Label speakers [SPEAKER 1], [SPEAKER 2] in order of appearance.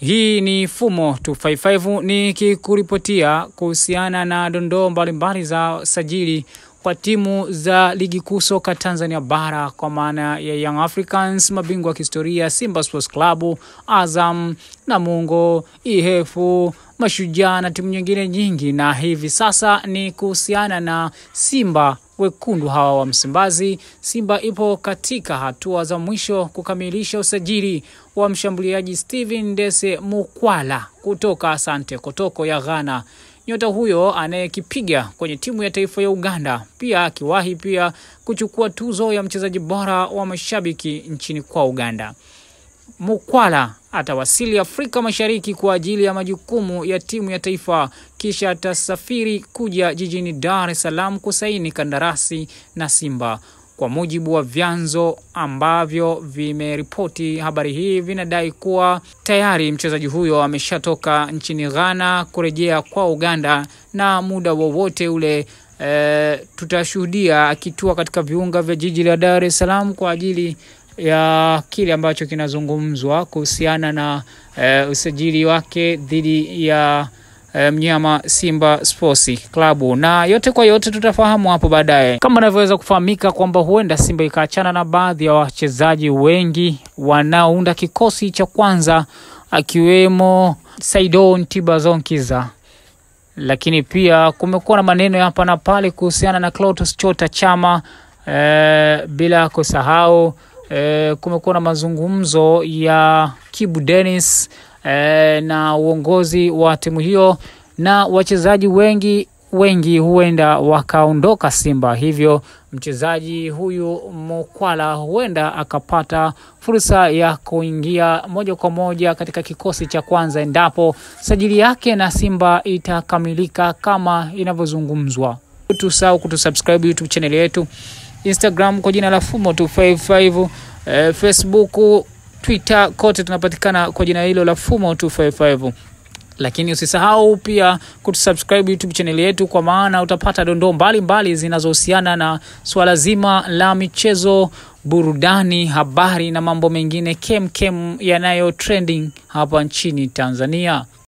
[SPEAKER 1] Hii ni Fumo 255 nikikuripotia kuhusiana na dondoo mbalimbali za sajili kwa timu za ligi kuu soka Tanzania bara kwa maana ya Young Africans, mabingwa wa kihistoria, Simba Sports Club, Azam, Namungo, Ihefu, Mashujaa na timu nyingine nyingi, na hivi sasa ni kuhusiana na Simba wekundu hawa wa Msimbazi. Simba ipo katika hatua za mwisho kukamilisha usajili wa mshambuliaji Steven Dese Mukwala kutoka Asante Kotoko ya Ghana. Nyota huyo anayekipiga kwenye timu ya taifa ya Uganda, pia akiwahi pia kuchukua tuzo ya mchezaji bora wa mashabiki nchini kwa Uganda. Mukwala atawasili Afrika Mashariki kwa ajili ya majukumu ya timu ya taifa, kisha atasafiri kuja jijini Dar es Salaam kusaini kandarasi na Simba. Kwa mujibu wa vyanzo ambavyo vimeripoti habari hii, vinadai kuwa tayari mchezaji huyo ameshatoka nchini Ghana kurejea kwa Uganda, na muda wowote ule e, tutashuhudia akitua katika viunga vya jiji la Dar es Salaam kwa ajili ya kile ambacho kinazungumzwa kuhusiana na uh, usajili wake dhidi ya e, mnyama Simba Sports Klabu, na yote kwa yote tutafahamu hapo baadaye, kama inavyoweza kufahamika kwamba huenda Simba ikaachana na baadhi ya wachezaji wengi wanaounda kikosi cha kwanza, akiwemo Saidon Tibazonkiza lakini pia kumekuwa na maneno hapa na pale kuhusiana na Clatous Chota Chama e, bila kusahau e, kumekuwa na mazungumzo ya Kibu Dennis e, na uongozi wa timu hiyo na wachezaji wengi wengi huenda wakaondoka Simba, hivyo mchezaji huyu Mukwala huenda akapata fursa ya kuingia moja kwa moja katika kikosi cha kwanza endapo sajili yake na Simba itakamilika kama inavyozungumzwa. Tusahau kutusubscribe YouTube channel yetu, Instagram kwa jina la Fumo 255, eh, Facebook, Twitter, kote tunapatikana kwa jina hilo la Fumo 255 lakini usisahau pia kutusubscribe YouTube channel yetu, kwa maana utapata dondoo mbalimbali zinazohusiana na swala zima la michezo, burudani, habari na mambo mengine kem kem yanayo trending hapa nchini Tanzania.